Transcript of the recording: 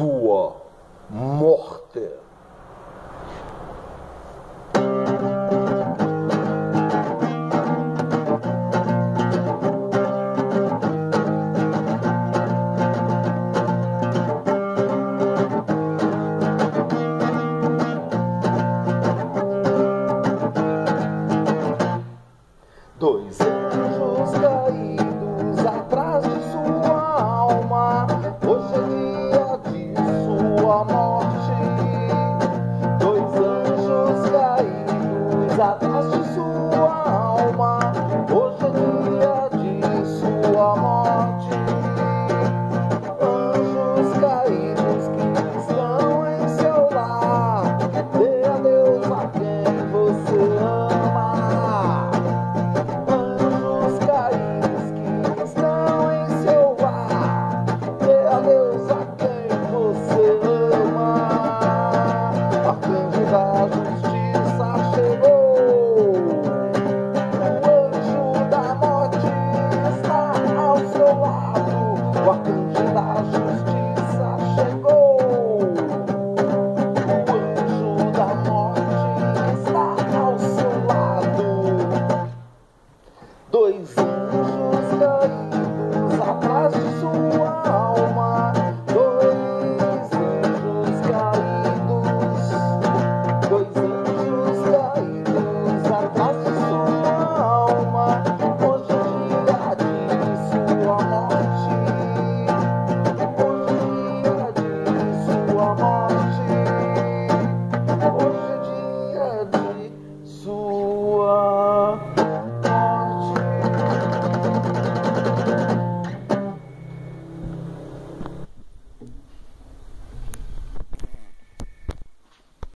sua morte. Dois anjos caíram. O arcanjo da justiça chegou. O anjo da morte está ao seu lado. Dois anjos ganham.